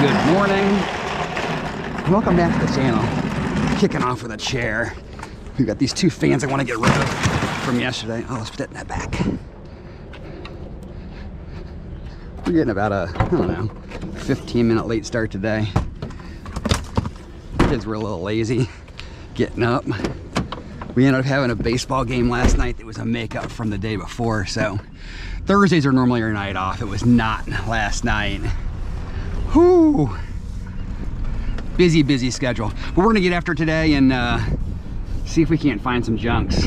Good morning. Welcome back to the channel. Kicking off with a chair. We've got these two fans I want to get rid of from yesterday. Oh, let's put that in that back. We're getting about a, I don't know, 15 minute late start today. Kids were a little lazy getting up. We ended up having a baseball game last night that was a makeup from the day before, so Thursdays are normally our night off. It was not last night. Whoo! Busy, busy schedule. But we're gonna get after today and uh, see if we can't find some junks.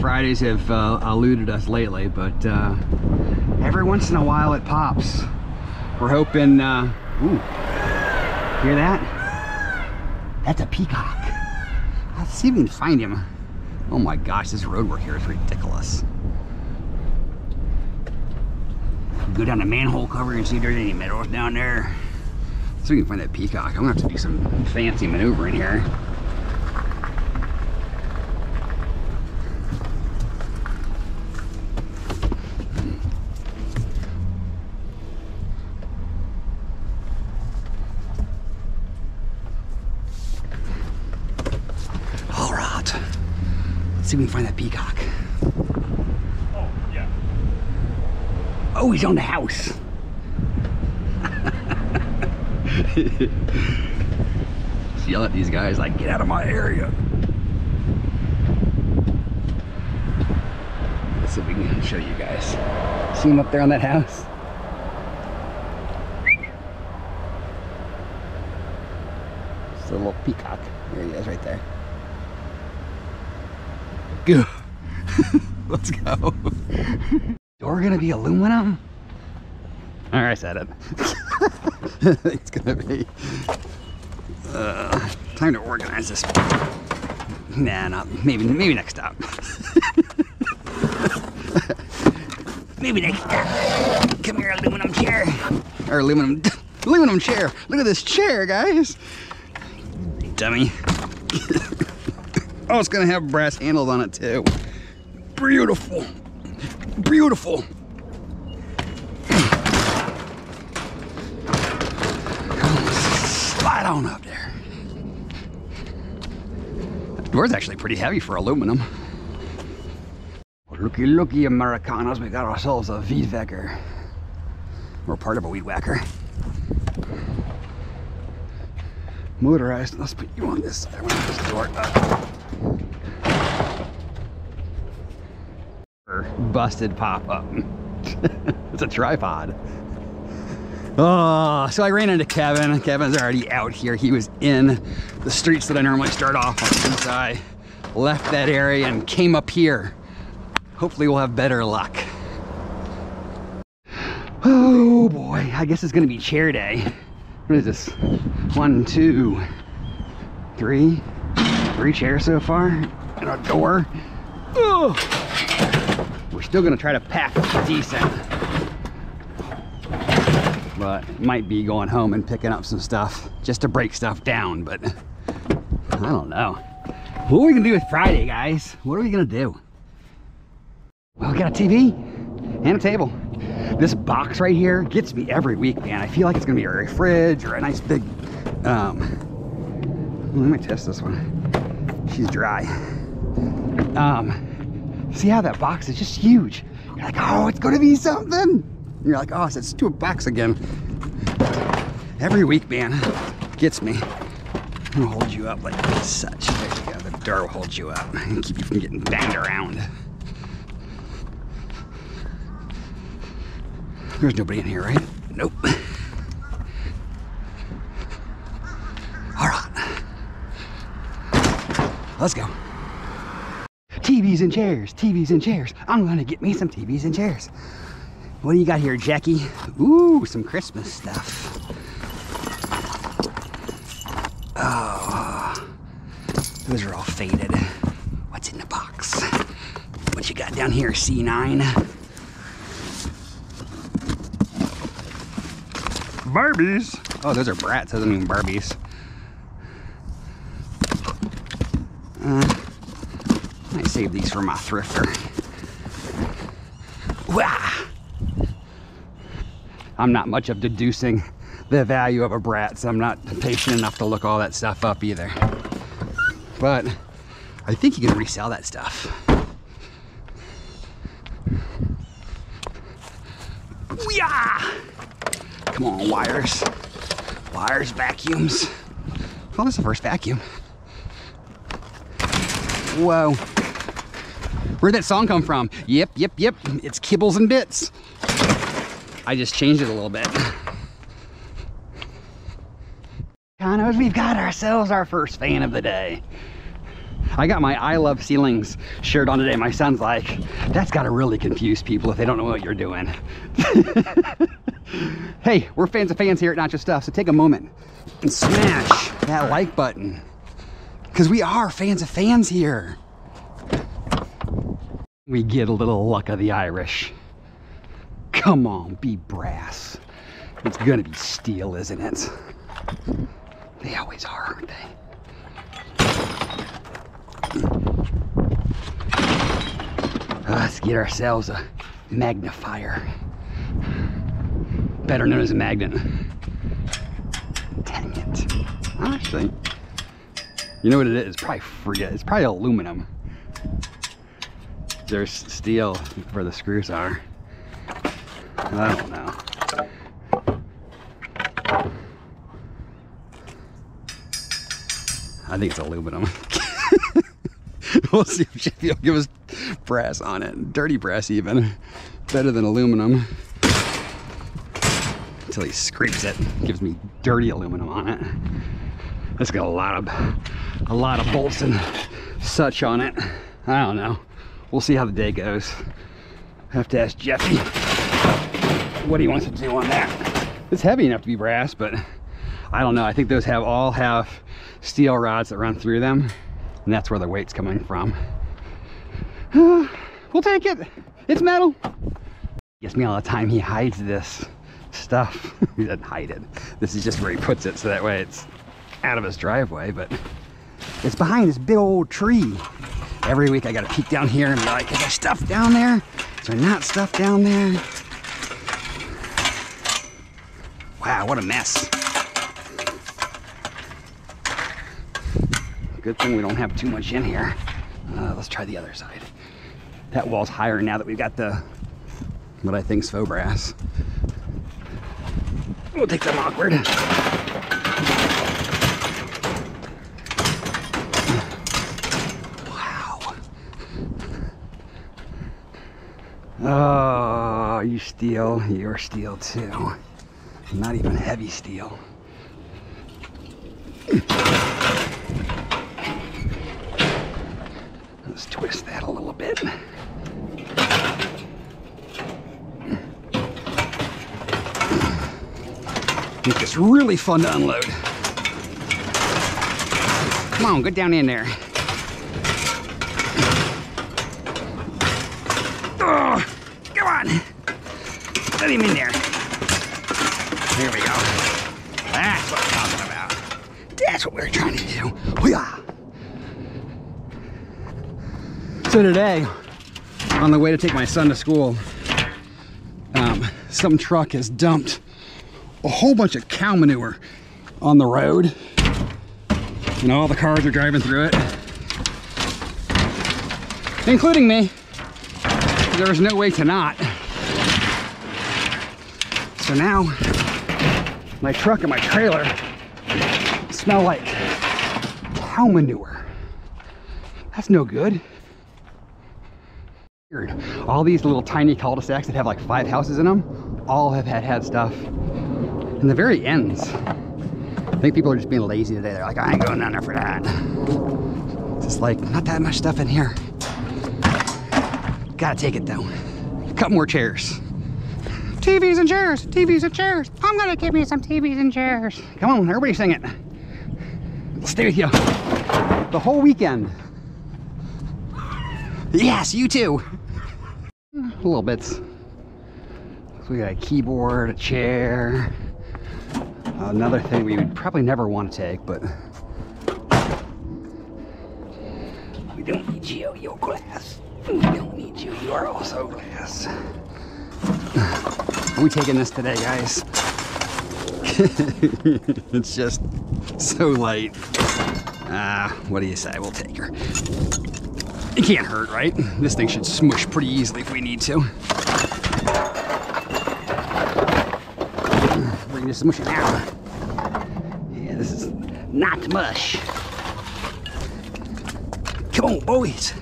Fridays have uh, eluded us lately, but uh, every once in a while it pops. We're hoping, uh, ooh, hear that? That's a peacock. Let's see if we can find him. Oh my gosh, this road work here is ridiculous. Go down the manhole cover and see if there's any meadows down there. So we can find that peacock. I'm gonna have to do some fancy maneuvering here. All right. Let's see if we can find that peacock. Oh, yeah. Oh, he's on the house. Just yell at these guys like, get out of my area. Let's see if we can show you guys. See him up there on that house? It's a little peacock. There he is right there. Good. Let's go. Door gonna be aluminum? All right, I said it. it's gonna be. Uh, time to organize this. Nah, not maybe. Maybe next stop. maybe next stop. Come here, aluminum chair. Or aluminum, aluminum chair. Look at this chair, guys. Dummy. oh, it's gonna have brass handles on it too. Beautiful. Beautiful. Slide on up there. That door's actually pretty heavy for aluminum. Looky, looky, Americanos, we got ourselves a weed whacker. We're part of a weed whacker. Motorized. Let's put you on this side. I'm gonna this door up. Busted pop-up. it's a tripod. Oh, so I ran into Kevin. Kevin's already out here. He was in the streets that I normally start off on since I left that area and came up here. Hopefully we'll have better luck. Oh boy, I guess it's gonna be chair day. What is this? One, two, three, three chairs so far, and a door. We're still gonna try to pack decent. But might be going home and picking up some stuff just to break stuff down, but I don't know. What are we gonna do with Friday, guys? What are we gonna do? Well, we got a TV and a table. This box right here gets me every week, man. I feel like it's gonna be a fridge or a nice big, um, let me test this one. She's dry. Um, see how that box is just huge. You're like, oh, it's gonna be something. And you're like, oh, it's to a box again. Every week, man, gets me. I'm gonna hold you up like such. There you go. The door will hold you up and keep you from getting banged around. There's nobody in here, right? Nope. All right. Let's go. TVs and chairs, TVs and chairs. I'm gonna get me some TVs and chairs. What do you got here, Jackie? Ooh, some Christmas stuff. Oh, those are all faded. What's in the box? What you got down here, C9? Barbies. Oh, those are Bratz. Doesn't mean Barbies. Uh, I save these for my thrifter. Wah! I'm not much of deducing the value of a brat, so I'm not patient enough to look all that stuff up either. But I think you can resell that stuff. Yeah! Come on, wires. Wires, vacuums. This is the first vacuum. Whoa. Where'd that song come from? Yep, yep, yep. It's Kibbles and Bits. I just changed it a little bit. Conos, we've got ourselves our first fan of the day. I got my I Love Ceilings shirt on today. My son's like, that's got to really confuse people if they don't know what you're doing. hey, we're fans of fans here at Nacho Stuff, so take a moment and smash that like button. Because we are fans of fans here. We get a little luck of the Irish. Come on, be brass. It's gonna be steel, isn't it? They always are, aren't they? Let's get ourselves a magnifier. Better known as a magnet. Dang it. Actually, you know what it is? It's probably forget. It's probably aluminum. There's steel where the screws are. I don't know. I think it's aluminum. we'll see if will give us brass on it. Dirty brass even. Better than aluminum. Until he scrapes it. Gives me dirty aluminum on it. It's got a lot of a lot of bolts and such on it. I don't know. We'll see how the day goes. I have to ask Jeffy what he wants to do on that. It's heavy enough to be brass, but I don't know. I think those have all have steel rods that run through them, and that's where the weight's coming from. we'll take it. It's metal. Gets me all the time. He hides this stuff. he doesn't hide it. This is just where he puts it, so that way it's out of his driveway, but it's behind this big old tree. Every week I gotta peek down here and be like, is there stuff down there? Is there not stuff down there? Wow, what a mess. Good thing we don't have too much in here. Uh, let's try the other side. That wall's higher now that we've got the, what I think's faux brass. We'll take them awkward. Wow. Oh, you steel. You're steel too. Not even heavy steel. Let's twist that a little bit. Make this really fun to unload. Come on, get down in there. Oh, come on. Let him in there. There we go. That's what I'm talking about. That's what we're trying to do. Hoo-yah. So today, on the way to take my son to school, um, some truck has dumped a whole bunch of cow manure on the road. And all the cars are driving through it. Including me. There's no way to not. So now, my truck and my trailer smell like cow manure. That's no good. Weird. All these little tiny cul-de-sacs that have like five houses in them, all have had had stuff. And the very ends, I think people are just being lazy today. They're like, I ain't going down there for that. It's just like, not that much stuff in here. Gotta take it though. Couple more chairs. TVs and chairs, TVs and chairs. I'm gonna give me some TVs and chairs. Come on, everybody sing it. I'll stay with you the whole weekend. Yes, you too. Little bits. So we got a keyboard, a chair. Another thing we would probably never want to take, but we don't need you, your glass. We don't need you, you are also glass. Are we taking this today, guys? it's just so light. Ah, what do you say? We'll take her. It can't hurt, right? This thing should smush pretty easily if we need to. We're gonna smush it now. Yeah, this is not mush. Come on, boys.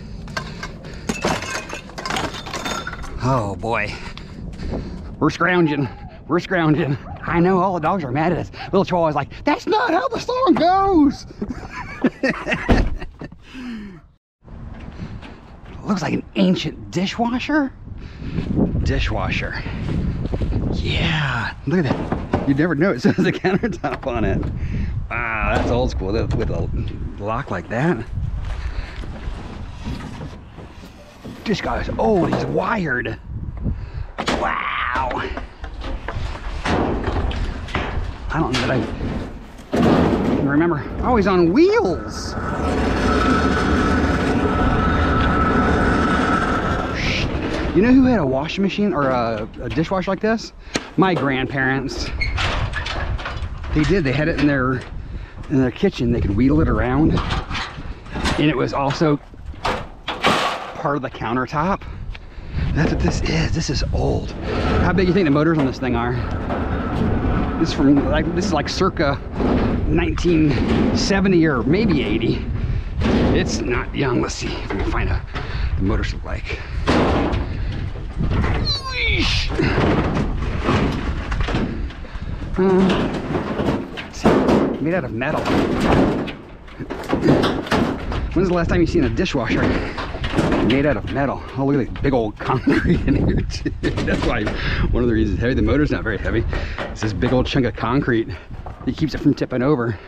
Oh boy. We're scrounging. We're scrounging. I know all the dogs are mad at us. Little Chihuahua's like, that's not how the song goes. Looks like an ancient dishwasher. Dishwasher. Yeah, look at that. You'd never know it says a countertop on it. Wow, that's old school with a lock like that. This guy's old, he's wired. Wow. I don't know that I remember. Oh, he's on wheels. You know who had a washing machine or a, a dishwasher like this? My grandparents. They did. They had it in their in their kitchen. They could wheel it around, and it was also part of the countertop. That's what this is. This is old. How big do you think the motors on this thing are? This is from like this is like circa 1970 or maybe 80. It's not young. Let's see if we can find out the motors look like. Made out of metal. When's the last time you've seen a dishwasher made out of metal? Oh, look at this big old concrete in here too. That's why one of the reasons heavy. The motor's not very heavy. It's this big old chunk of concrete that keeps it from tipping over.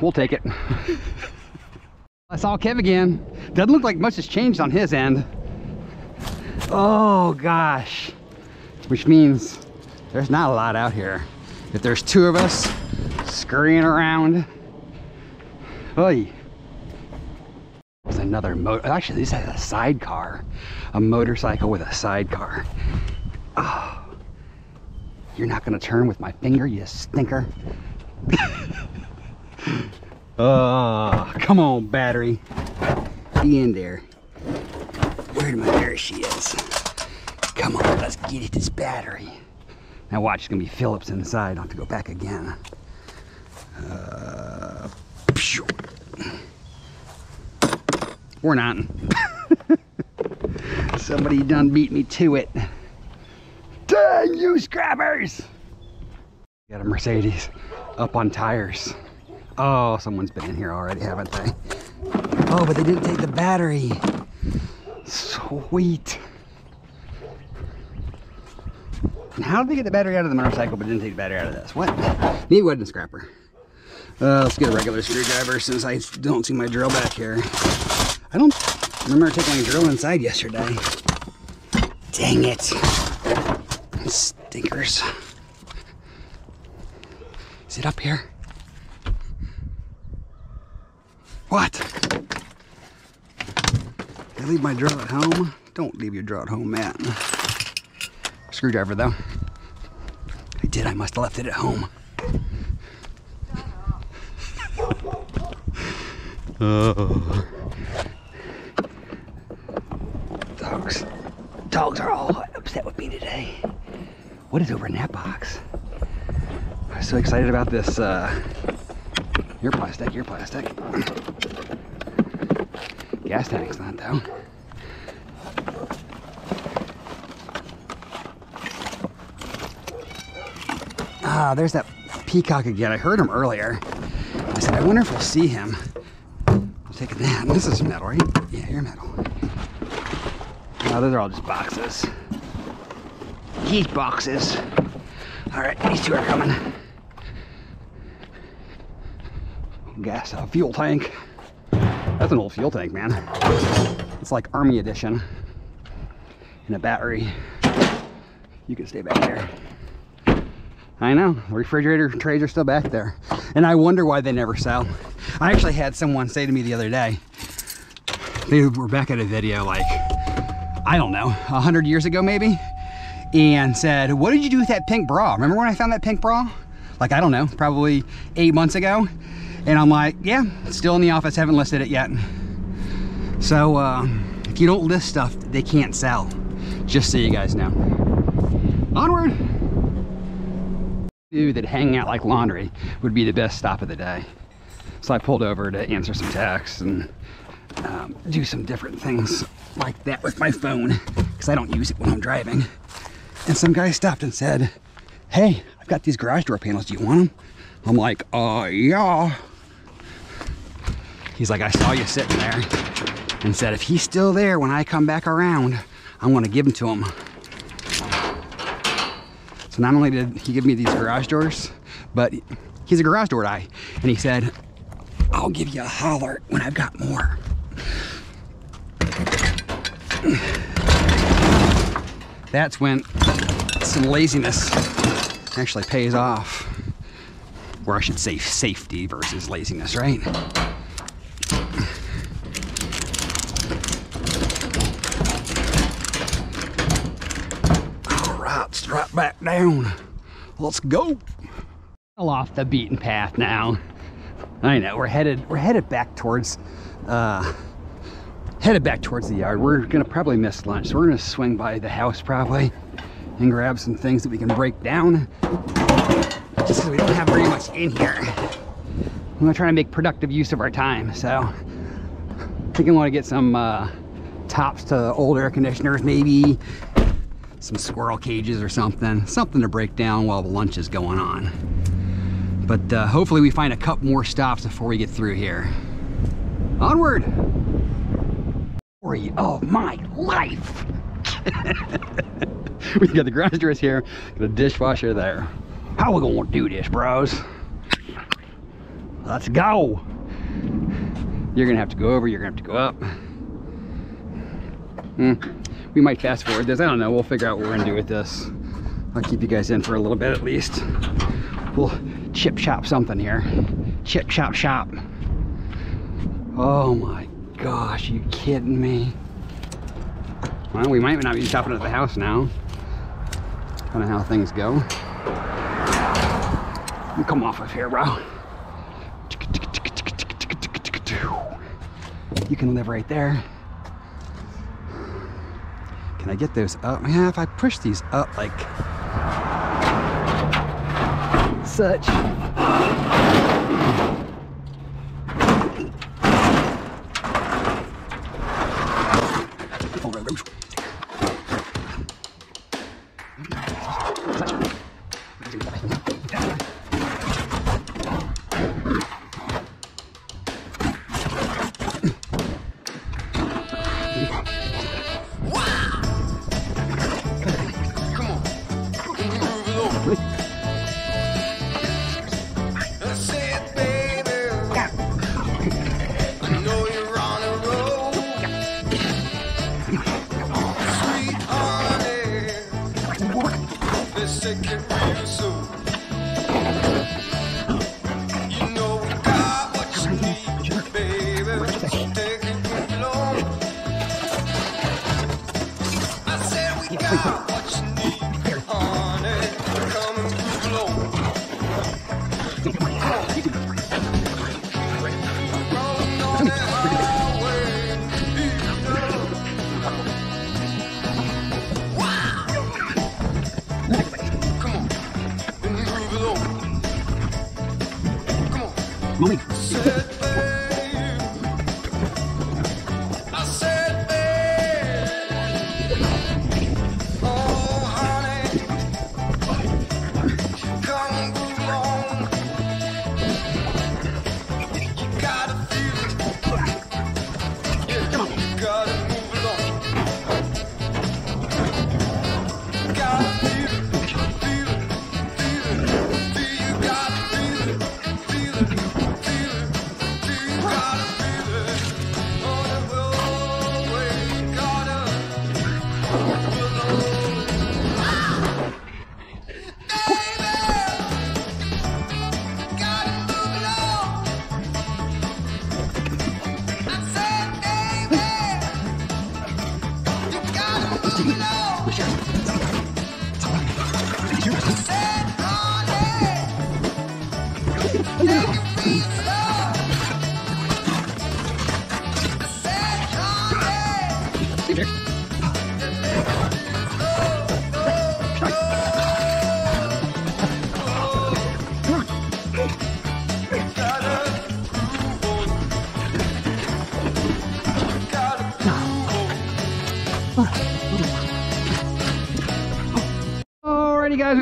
We'll take it. I saw Kev again. Doesn't look like much has changed on his end. Oh gosh. Which means there's not a lot out here. If there's two of us scurrying around. Oy. There's another motor. Actually, this has a sidecar. A motorcycle with a sidecar. Oh. You're not gonna turn with my finger, you stinker. Oh, come on, battery. Be in there. Where my there she is. Come on, let's get it this battery. Now watch, it's gonna be Phillips inside. I'll have to go back again. Uh, or not. Somebody done beat me to it. Dang you scrappers! Got a Mercedes up on tires. Oh, someone's been in here already, haven't they? Oh, but they didn't take the battery. Sweet. And how did they get the battery out of the motorcycle but didn't take the battery out of this? What? Maybe it wasn't scrapper. Uh, let's get a regular screwdriver since I don't see my drill back here. I don't remember taking my drill inside yesterday. Dang it. Stinkers. Is it up here? What? I leave my drill at home? Don't leave your drill at home, man. Screwdriver, though. I did. I must have left it at home. oh. Dogs. Dogs are all upset with me today. What is over in that box? I was so excited about this uh, your plastic, your plastic. Gas tank's not though. Ah, there's that peacock again. I heard him earlier. I said, I wonder if we'll see him. I'm taking that. This is metal, right? Yeah, you're metal. No, those are all just boxes. These boxes. All right, these two are coming. Uh, fuel tank. That's an old fuel tank, man. It's like Army Edition. And a battery. You can stay back there. I know, refrigerator trays are still back there. And I wonder why they never sell. I actually had someone say to me the other day, they were back at a video like, I don't know, a hundred years ago maybe, and said, "What did you do with that pink bra? Remember when I found that pink bra? Like I don't know, probably eight months ago." And I'm like, "Yeah, still in the office. Haven't listed it yet." So uh, if you don't list stuff, they can't sell. Just so you guys know. Onward. Knew that hanging out like laundry would be the best stop of the day. So I pulled over to answer some texts and um, do some different things like that with my phone because I don't use it when I'm driving. And some guy stopped and said, Hey, I've got these garage door panels. Do you want them? I'm like, uh, yeah. He's like, I saw you sitting there and said, if he's still there when I come back around, I'm to give them to him. So not only did he give me these garage doors, but he's a garage door guy. And he said, I'll give you a holler when I've got more. That's when some laziness actually pays off. Or I should say safety versus laziness, right? All back down. Let's go. Off the beaten path now. I know we're headed we're headed back towards uh, headed back towards the yard. We're gonna probably miss lunch, so we're gonna swing by the house probably and grab some things that we can break down. Just because we don't have very much in here. I'm gonna try to make productive use of our time. So I think I want to get some uh, tops to old air conditioners, maybe some squirrel cages or something, something to break down while the lunch is going on. But uh, hopefully we find a couple more stops before we get through here. Onward! Of my life! we got the garage doors here, the dishwasher there. How we gonna do this, bros? Let's go! You're gonna have to go over, you're gonna have to go up. Hmm. We might fast forward this, I don't know, we'll figure out what we're gonna do with this. I'll keep you guys in for a little bit at least. We'll chip shop something here. Chip shop shop. Oh my gosh, you kidding me? Well, we might not be shopping at the house now. Kind of how things go. Come off of here, bro. You can live right there. Can I get those up? Yeah, if I push these up like such.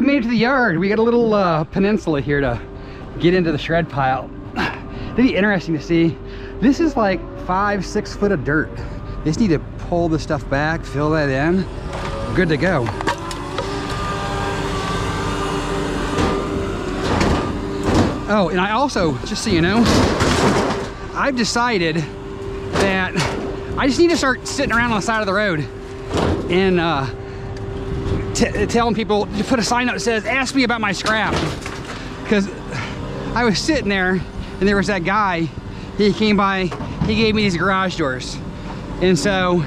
Made it to the yard. We got a little uh, peninsula here to get into the shred pile. It'd be interesting to see. This is like five, six foot of dirt. They just need to pull the stuff back, fill that in. Good to go. Oh, and I also, just so you know, I've decided that I just need to start sitting around on the side of the road and uh, telling people to put a sign up that says, ask me about my scrap. Because I was sitting there and there was that guy, he came by, he gave me these garage doors. And so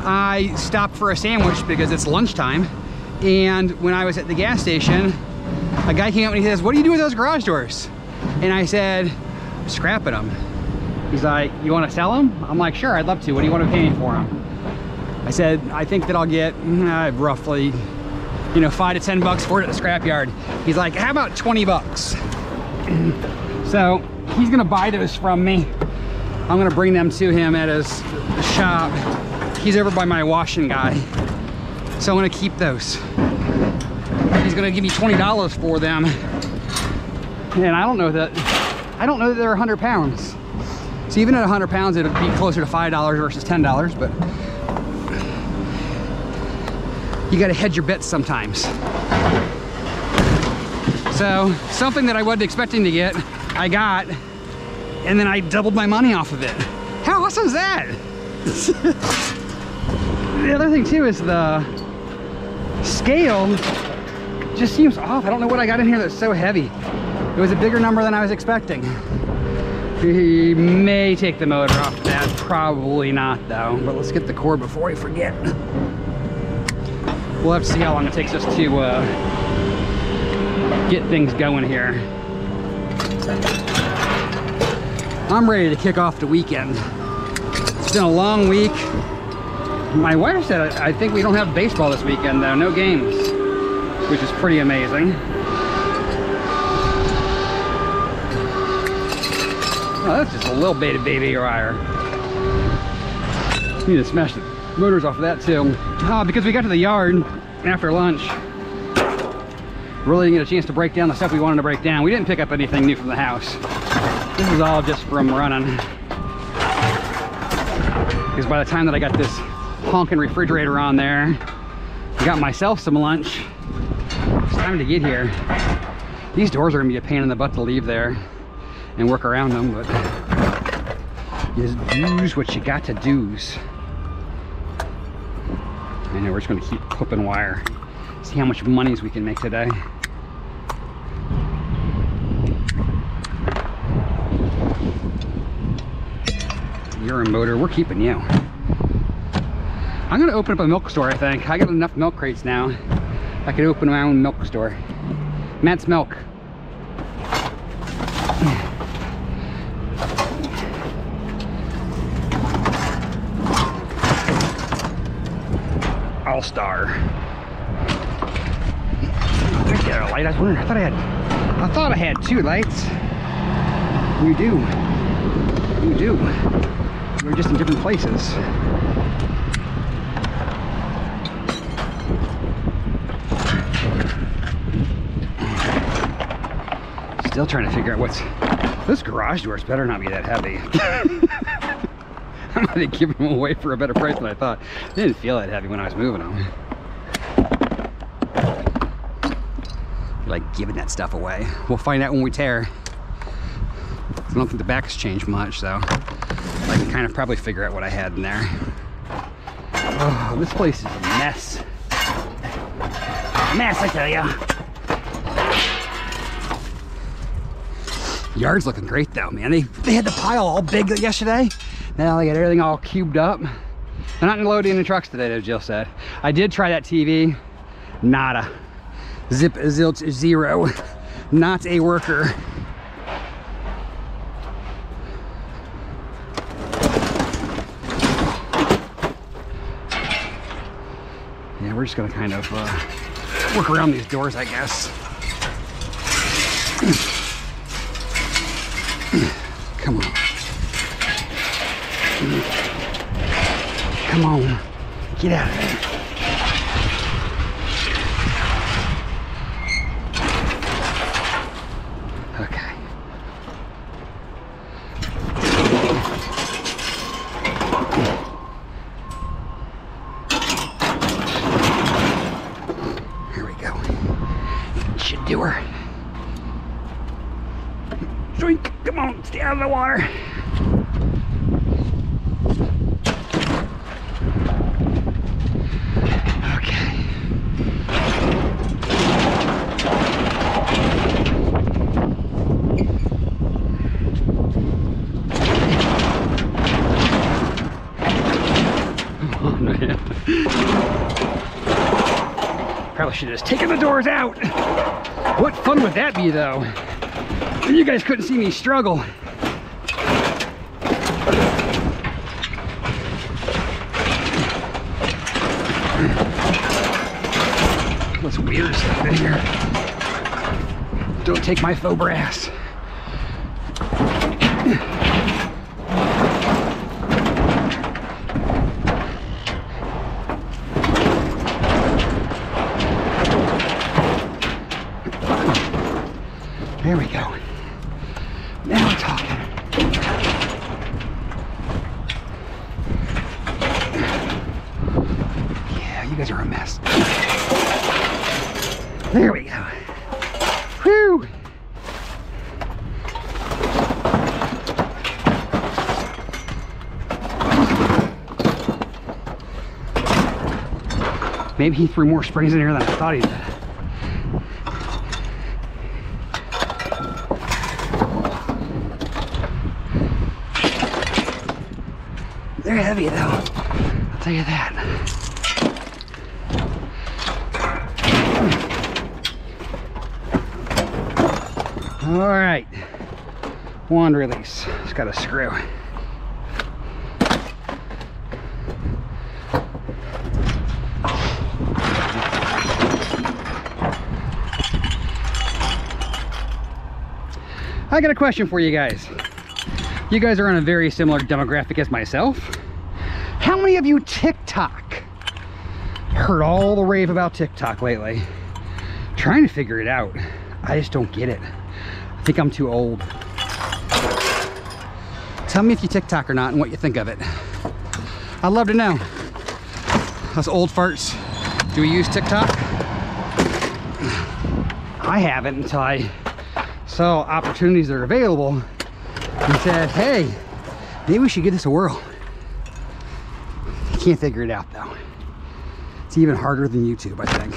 I stopped for a sandwich because it's lunchtime. And when I was at the gas station, a guy came up and he says, what do you do with those garage doors? And I said, scrapping them. He's like, you want to sell them? I'm like, sure, I'd love to. What do you want to pay me for them? I said, I think that I'll get uh, roughly, you know, five to 10 bucks for it at the scrapyard. He's like, how about 20 bucks? so he's gonna buy those from me. I'm gonna bring them to him at his shop. He's over by my washing guy. So I'm gonna keep those. He's gonna give me $20 for them. And I don't know that, I don't know that they're 100 pounds. So even at 100 pounds, it would be closer to $5 versus $10, but you gotta hedge your bets sometimes. So something that I wasn't expecting to get, I got, and then I doubled my money off of it. How awesome is that? the other thing too is the scale just seems off. I don't know what I got in here that's so heavy. It was a bigger number than I was expecting. He may take the motor off that, probably not though. But let's get the core before we forget. We'll have to see how long it takes us to uh, get things going here. I'm ready to kick off the weekend. It's been a long week. My wife said, I think we don't have baseball this weekend though, no games, which is pretty amazing. Oh, that's just a little baby baby wire. Need to smash the motors off of that too. Ah, because we got to the yard after lunch. Really didn't get a chance to break down the stuff we wanted to break down. We didn't pick up anything new from the house. This is all just from running. Because by the time that I got this honking refrigerator on there, I got myself some lunch. It's time to get here. These doors are gonna be a pain in the butt to leave there and work around them, but you just do's what you got to do's. Know we're just gonna keep clipping wire. See how much monies we can make today. You're a motor, we're keeping you. I'm gonna open up a milk store, I think. I got enough milk crates now. I could open my own milk store. Matt's Milk. All Star. There's the other light. I was wondering. I thought I had. I thought I had two lights. We do. We do. We're just in different places. Still trying to figure out what's. This garage doors better not be that heavy. I might have given them away for a better price than I thought. They didn't feel that heavy when I was moving them. Like giving that stuff away. We'll find out when we tear. I don't think the back has changed much, so I can kind of probably figure out what I had in there. Oh, this place is a mess. Mess, I tell ya. Yard's looking great though, man. They they had the pile all big yesterday. Now they got everything all cubed up. They're not loading the trucks today, as Jill said. I did try that TV. Nada. Zip zilch zero. Not a worker. Yeah, we're just gonna kind of uh, work around these doors, I guess. Come on. Come on. Get out of. Okay. Here we go. Should do her. Drink. Come on, stay out of the water. Should just the doors out. What fun would that be, though? You guys couldn't see me struggle. What's weird stuff in here? Don't take my faux brass. There we go. Now we're talking. Yeah, you guys are a mess. There we go. Whew. Maybe he threw more springs in here than I thought he did. They're heavy though. I'll tell you that. All right. Wand release. Just got a screw. I got a question for you guys. You guys are on a very similar demographic as myself. How many of you TikTok? Heard all the rave about TikTok lately. Trying to figure it out. I just don't get it. I think I'm too old. Tell me if you TikTok or not and what you think of it. I'd love to know. Us old farts, do we use TikTok? I haven't until I saw opportunities that are available and said, hey, maybe we should give this a whirl. Can't figure it out though. It's even harder than YouTube, I think.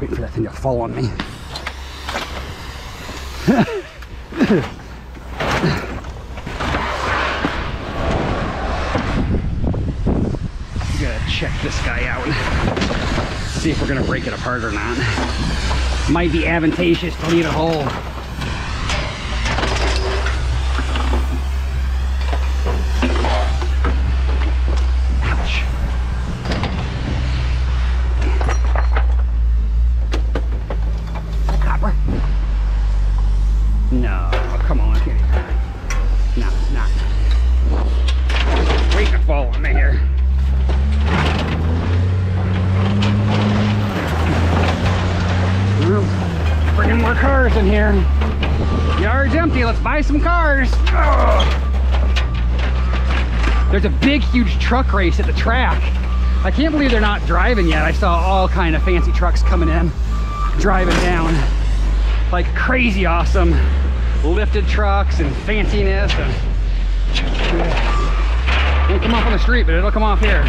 Wait for that thing to fall on me. We gotta check this guy out. See if we're gonna break it apart or not. Might be advantageous to leave a whole. Huge truck race at the track. I can't believe they're not driving yet. I saw all kind of fancy trucks coming in, driving down. Like crazy awesome lifted trucks and fanciness. And, won't come off on the street, but it'll come off here.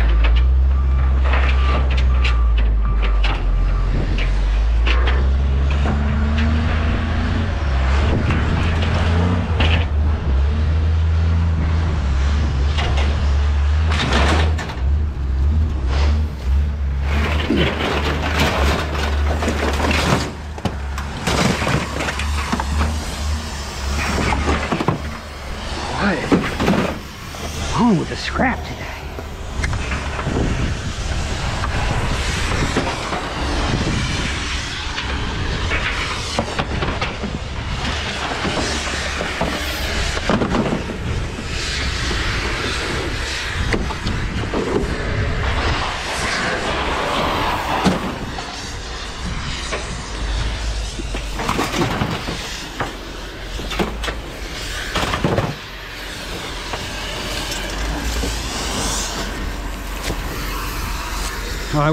Home with the scrap today.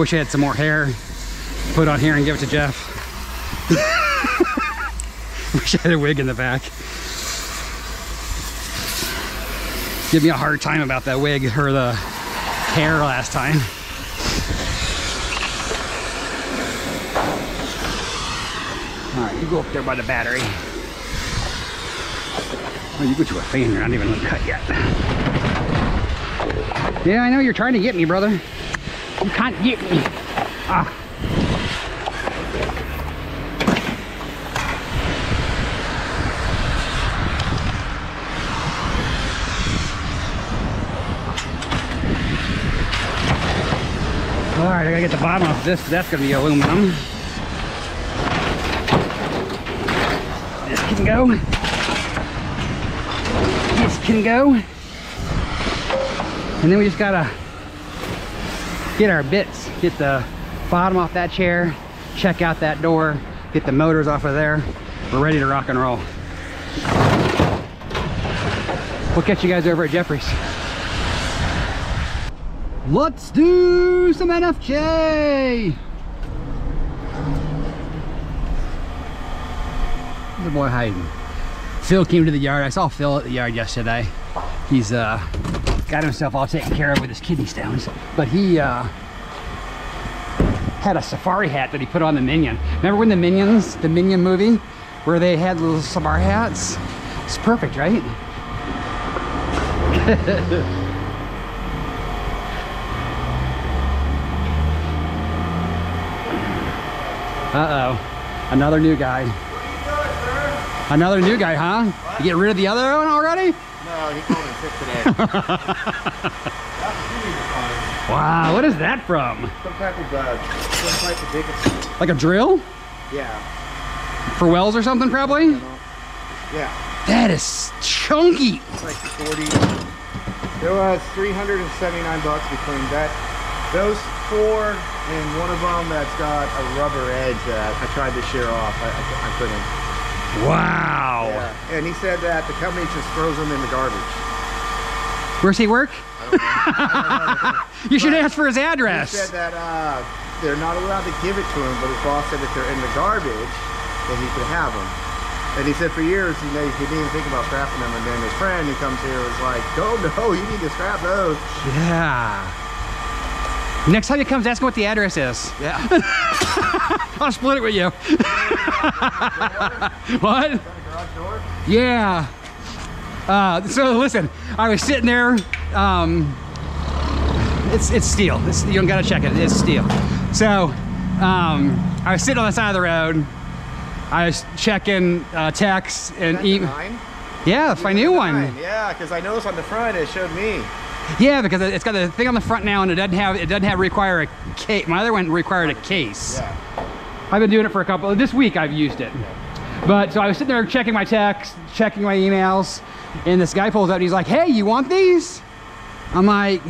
Wish I had some more hair. Put on here and give it to Jeff. wish I had a wig in the back. Give me a hard time about that wig or the hair last time. All right, you go up there by the battery. Oh, you go to a fan, you're not even cut yet. Yeah, I know you're trying to get me, brother. You can't get me. Ah. All right, I gotta get the bottom off this. That's gonna be aluminum. This can go. This can go. And then we just gotta get our bits, get the bottom off that chair, check out that door, get the motors off of there. We're ready to rock and roll. We'll catch you guys over at Jeffrey's. Let's do some NFJ! The boy hiding. Phil came to the yard. I saw Phil at the yard yesterday. He's uh, got himself all taken care of with his kidney stones. But he uh, had a safari hat that he put on the Minion. Remember when the Minions, the Minion movie, where they had little safari hats? It's perfect, right? Uh-oh. Another new guy. Another new guy, huh? You get rid of the other one already? No, he called in sick today. Wow, what is that from? Some type of uh, some type of Dickinson. Like a drill? Yeah. For wells or something, probably? Yeah. That is chunky. It's like 40. There was 379 bucks between that, those four, and one of them that's got a rubber edge that I tried to shear off. I, I, I couldn't. Wow. Yeah. And he said that the company just throws them in the garbage. Where's he work? I don't know. I don't. You should ask for his address. He said that uh, they're not allowed to give it to him, but his boss said if they're in the garbage, then he could have them. And he said for years, you know, he didn't even think about scrapping them. And then his friend who comes here was like, "Oh no, you need to scrap those." Yeah. Next time he comes, ask him what the address is. Yeah. I'll split it with you. what? garage door. Yeah. Uh, so listen, I was sitting there. Um, it's it's steel. It's, you don't gotta check it. It's steel. So um, I was sitting on the side of the road. I was checking uh, texts and e- nine? yeah, if I knew one. Yeah, because I noticed on the front it showed me. Yeah, because it's got the thing on the front now, and it doesn't have it doesn't have require a case. My other one required a case. Yeah. I've been doing it for a couple. This week I've used it. But so I was sitting there checking my texts, checking my emails, and this guy pulls up and he's like, "Hey, you want these?" I'm like,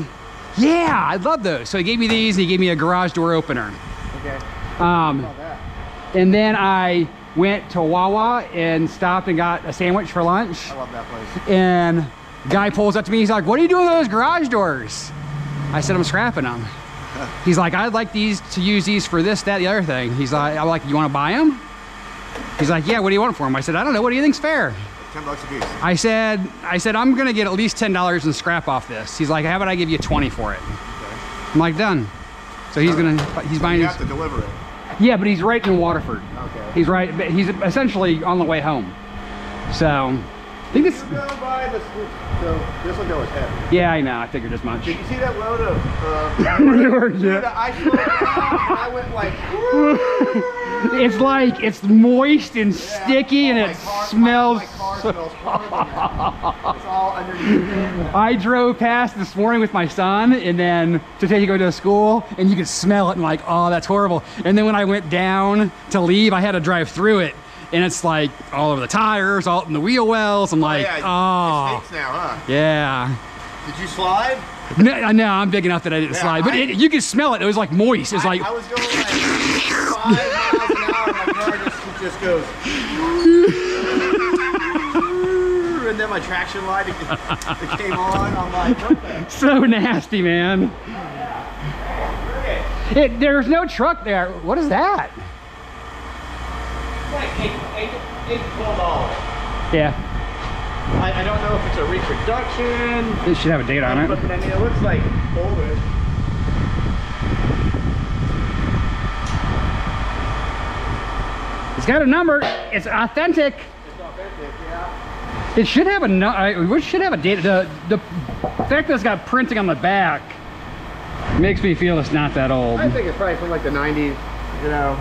"Yeah, I love those." So he gave me these. And he gave me a garage door opener. Okay. Um, and then I went to Wawa and stopped and got a sandwich for lunch. I love that place. And guy pulls up to me. He's like, "What are you doing with those garage doors?" I said, "I'm scrapping them." He's like, "I'd like these to use these for this, that, the other thing." He's like, "I'm like, you want to buy them?" He's like, "Yeah. What do you want for them?" I said, "I don't know. What do you think's fair?" Ten bucks a piece. I said, "I said I'm gonna get at least ten dollars in scrap off this." He's like, "How about I give you twenty for it?" I'm like, "Done." So he's gonna he's buying You his have to deliver it. yeah, but he's right in Waterford. Okay. He's right. but He's essentially on the way home. So I think this. You go by the so this will go as heavy. Yeah, I know. I figured as much. Did you see that load of? Uh, Dude, I slowed down and I went like. It's like it's moist and sticky, and Oh, it car- smells. My, my car smells. It's. I drove past this morning with my son, and then to take you go to school, and you could smell it, and like, oh, that's horrible. And then when I went down to leave, I had to drive through it, and it's like all over the tires, all in the wheel wells. I'm like, oh, yeah, oh, now, huh? yeah. Did you slide? No, no, I'm big enough that I didn't Yeah, slide, but I- it, you could smell it. It was like moist. It was I, like, I was going like five miles an hour, and my car just, goes. and then my traction light it, it came on. I'm like, what the? so nasty, man. It, there's no truck there. What is that? Yeah, I, I don't know if it's a reproduction, it should have a date on it. but it. I mean, it looks like older. It's got a number. It's authentic. It's authentic, yeah. It should have a. We should have a date. The the fact that it's got printing on the back makes me feel it's not that old. I think it's probably from like the 90s, you know.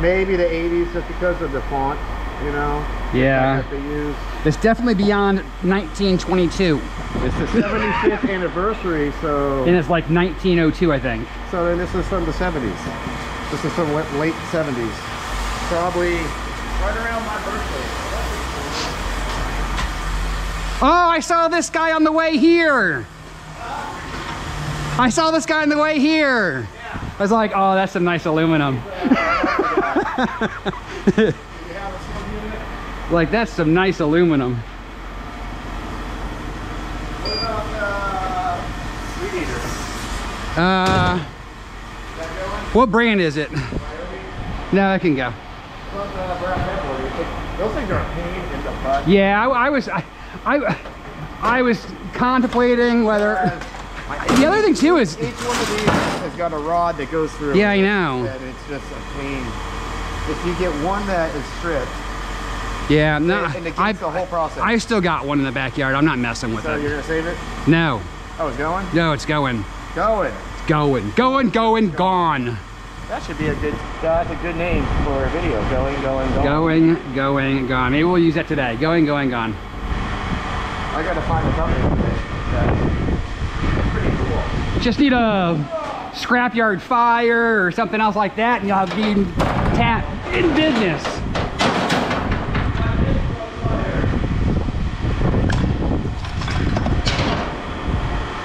Maybe the 80s just because of the font, you know. Yeah, That they use. it's definitely beyond 1922, It's the 75th anniversary, so and it's like 1902, I think. so then this is from the 70s. This is from late 70s. Probably right around my birthday. Oh, I saw this guy on the way here. I saw this guy on the way here. I was like, oh, that's some nice aluminum. like, that's some nice aluminum. What about uh? Uh, Is that going? what brand is it? No, I can go. What about uh, Brown Pepper? You think- Those things are pain in the butt. Yeah, I, I was, I, I, I was contemplating whether. The other thing too is, Each one of these has got a rod that goes through. Yeah, I know. And it's just a pain. If you get one that is stripped, yeah, no, and it the whole process. I still got one in the backyard. I'm not messing with so it. you're gonna save it? No, Oh, it's going? no, it's going, Going. going, going, going, gone, That should be a good. That's a good name for a video. Going, going, going. going, going, gone. Maybe we'll use that today. Going, going, gone. I gotta find a thumbnail today. That's pretty cool. Just need a scrapyard fire or something else like that, and you'll have be tap in business.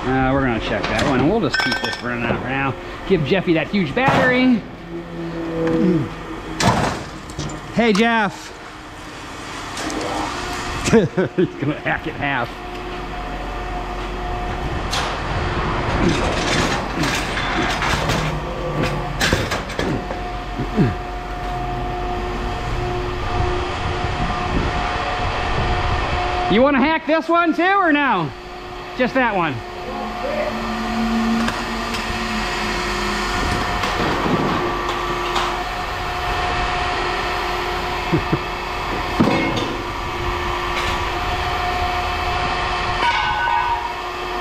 Uh, we're gonna check that one, and we'll just keep this running out for now. Give Jeffy that huge battery. Hey, Jeff. He's gonna hack it half. You want to hack this one too, or no? Just that one.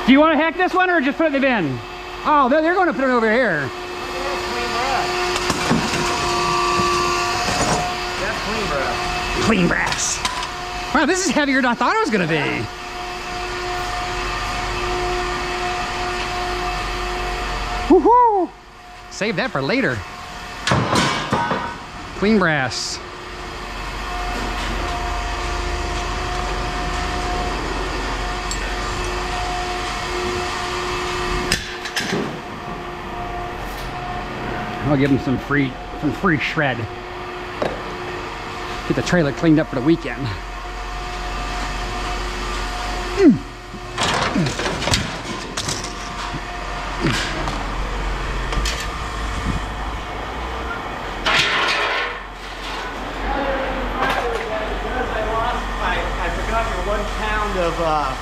Do you want to hack this one or just put it in the bin? Oh, they're, going to put it over here. That's clean, brass. Clean brass. Wow, this is heavier than I thought it was going to be. Woohoo! Save that for later. Clean brass. I'll give him some free, some free shred. Get the trailer cleaned up for the weekend. I. I, I forgot your one pound of uh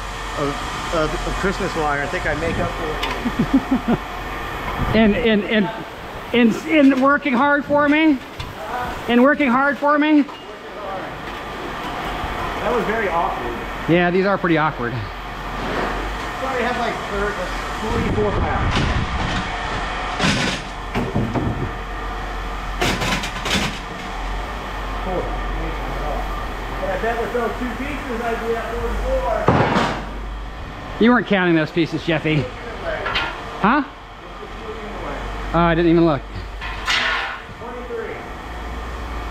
of, of Christmas wire. I think I make up for it. And and and in in working hard for me. In working hard for me. That was very awkward. Yeah, these are pretty awkward. Sorry, I had like third, uh, 44 pounds. But I bet with those two pieces, I'd be at 44. You weren't counting those pieces, Jeffy. Huh? Oh, I didn't even look. 23.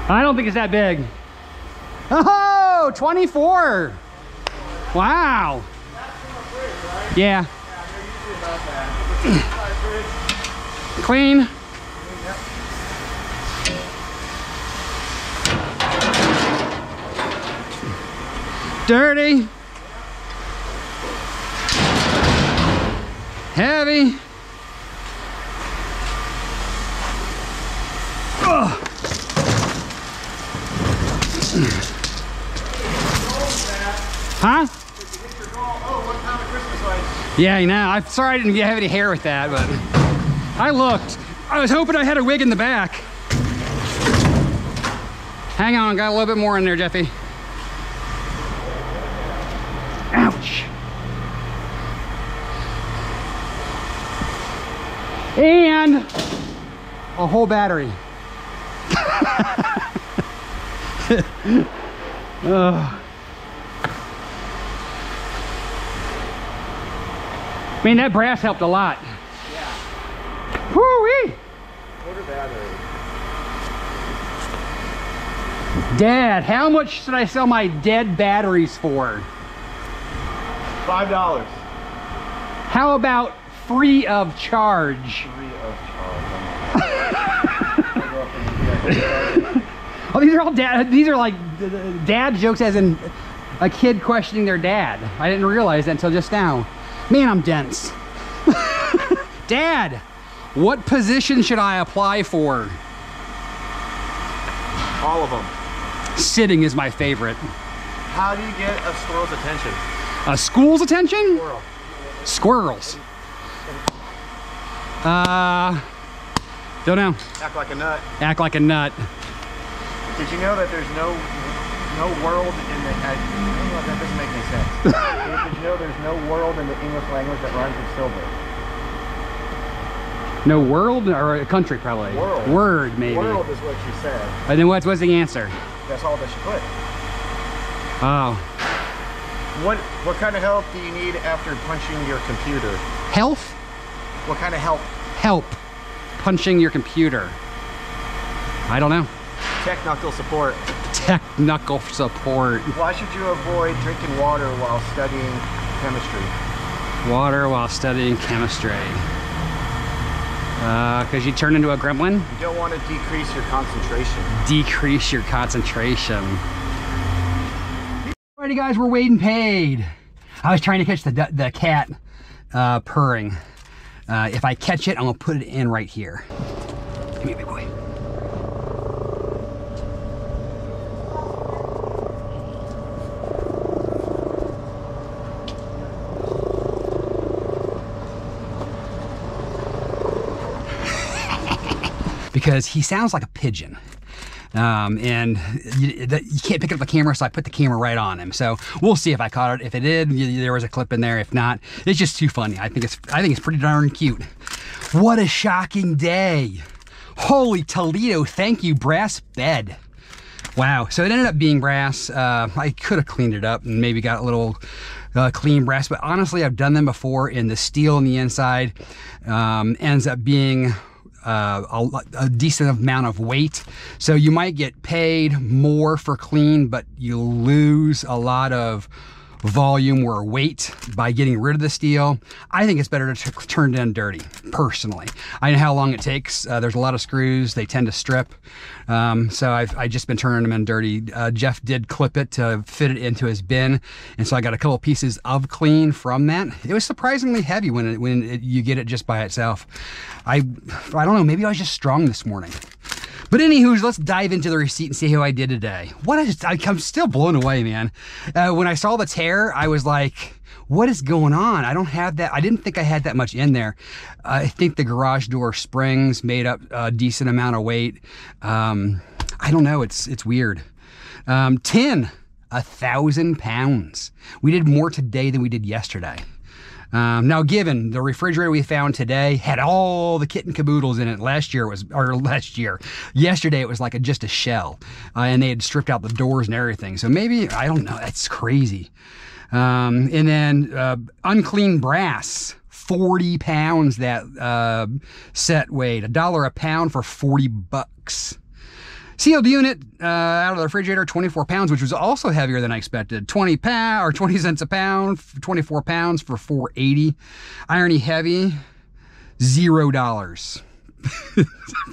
I don't think it's that big. Oh, 24. Wow. Yeah. Clean. Dirty. Heavy. Huh? Yeah, you know, I'm sorry I didn't have any hair with that, but I looked. I was hoping I had a wig in the back. Hang on, got a little bit more in there, Jeffy. Ouch. And a whole battery. Ugh. I mean, that brass helped a lot. Yeah. Woo-wee! Battery. Dad, how much should I sell my dead batteries for? Five dollars. How about free of charge? Free of charge. Oh, these are all dad. These are like dad jokes, as in a kid questioning their dad. I didn't realize that until just now. Man, I'm dense. dad, what position should I apply for? All of them. Sitting is my favorite. How do you get a squirrel's attention? A school's attention? Squirrel. Squirrels. Uh, don't know. Act like a nut. Act like a nut. Did you know that there's no no world I, you that doesn't make any sense. Did you know there's no world in the English language that rhymes with silver? No world or a country probably. World. Word maybe. World is what she said. And then what's what's the answer? That's all that she put. Oh, What what kind of help do you need after punching your computer? health What kind of help? help punching your computer. I don't know. Tech knuckle support. Tech knuckle support. Why should you avoid drinking water while studying chemistry? Water while studying chemistry. Because you turn into a gremlin. You don't want to decrease your concentration. decrease your concentration. Alrighty guys, we're waiting paid. I was trying to catch the, the cat uh, purring. Uh, if I catch it, I'm gonna put it in right here. Come here, big boy. Because he sounds like a pigeon. Um, and you, you can't pick up the camera, so I put the camera right on him. So we'll see if I caught it. If it did, there was a clip in there. If not, it's just too funny. I think it's I think it's pretty darn cute. What a shocking day! Holy Toledo! Thank you, brass bed. Wow. So it ended up being brass. Uh, I could have cleaned it up and maybe got a little uh, clean brass, but honestly, I've done them before, and the steel on the inside um, ends up being uh, a, a decent amount of weight. So you might get paid more for clean, but you lose a lot of volume or weight by getting rid of the steel. I think it's better to turn it in dirty, personally. I know how long it takes. Uh, there's a lot of screws, they tend to strip. Um, so I've I just been turning them in dirty. Uh, Jeff did clip it to fit it into his bin, and so I got a couple pieces of clean from that. It was surprisingly heavy when it, when it, you get it just by itself. I I don't know. Maybe I was just strong this morning. But anywho, let's dive into the receipt and see how I did today. What is, I- I'm still blown away, man. Uh, when I saw the tear, I was like, what is going on? I don't have that. I didn't think I had that much in there. I think the garage door springs made up a decent amount of weight. Um, I don't know. It's, it's weird. Um, tin. a thousand pounds. We did more today than we did yesterday. Um, now, given the refrigerator we found today had all the kit and caboodles in it, last year was, or last year, yesterday it was like a, just a shell, uh, and they had stripped out the doors and everything. So maybe I don't know. That's crazy. Um, and then uh, unclean brass. 40 pounds that uh, set weighed a dollar a pound for 40 bucks Sealed unit uh, out of the refrigerator, 24 pounds, which was also heavier than I expected. 20 pound or 20 cents a pound, 24 pounds for 480. Irony heavy, zero dollars.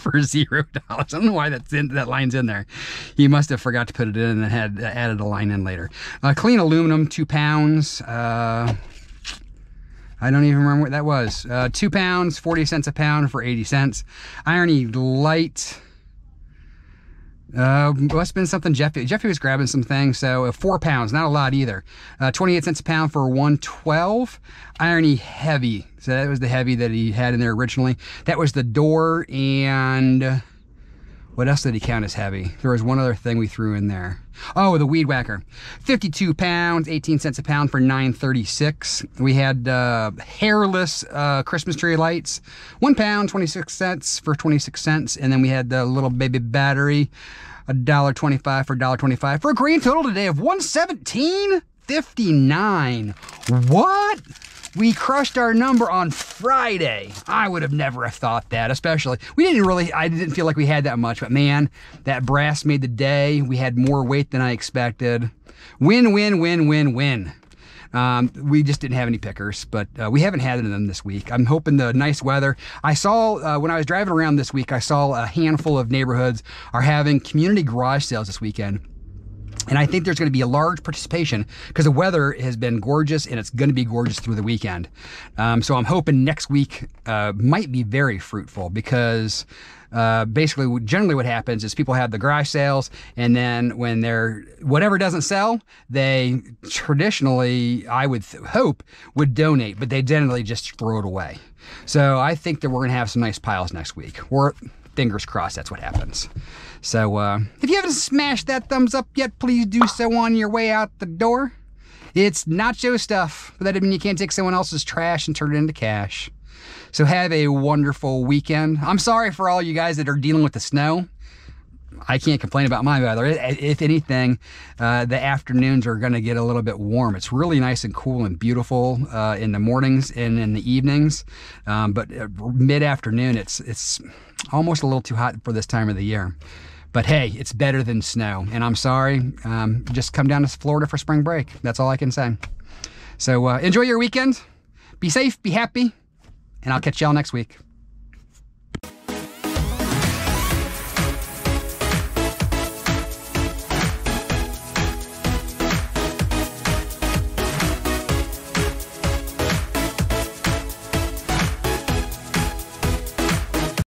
for zero dollars. I don't know why that's in, that line's in there. He must have forgot to put it in and then had added a line in later. Uh, clean aluminum, two pounds. Uh, I don't even remember what that was. Uh, two pounds, 40 cents a pound for 80 cents. Irony light. Uh, must have been something Jeffy. Jeffy was grabbing some things, so uh, four pounds, not a lot either. Uh, 28 cents a pound for 112. Irony heavy. So that was the heavy that he had in there originally. That was the door and what else did he count as heavy? There was one other thing we threw in there. Oh, the weed whacker. 52 pounds, 18 cents a pound for 936. We had uh, hairless uh, Christmas tree lights. One pound, 26 cents for 26 cents. And then we had the little baby battery, a dollar 25 for a dollar 25 for a grand total today of 117.59. What? We crushed our number on Friday. I would have never have thought that, especially. We didn't really, I didn't feel like we had that much, but man, that brass made the day. We had more weight than I expected. Win, win, win, win, win. Um, we just didn't have any pickers, but uh, we haven't had any of them this week. I'm hoping the nice weather. I saw uh, when I was driving around this week, I saw a handful of neighborhoods are having community garage sales this weekend. And I think there's going to be a large participation because the weather has been gorgeous and it's going to be gorgeous through the weekend. Um, so I'm hoping next week uh, might be very fruitful because uh, basically, generally what happens is people have the garage sales, and then when they're whatever doesn't sell, they traditionally, I would th- hope, would donate, but they generally just throw it away. So I think that we're going to have some nice piles next week. Or fingers crossed, that's what happens. So uh, if you haven't smashed that thumbs up yet, please do so on your way out the door. It's Nacho Stuff, but that doesn't mean you can't take someone else's trash and turn it into cash. So have a wonderful weekend. I'm sorry for all you guys that are dealing with the snow. I can't complain about my weather. If anything, uh, the afternoons are going to get a little bit warm. It's really nice and cool and beautiful uh, in the mornings and in the evenings, um, but mid afternoon, it's it's almost a little too hot for this time of the year. But hey, it's better than snow. And I'm sorry, um, just come down to Florida for spring break. That's all I can say. So uh, enjoy your weekend. Be safe, be happy, and I'll catch y'all next week.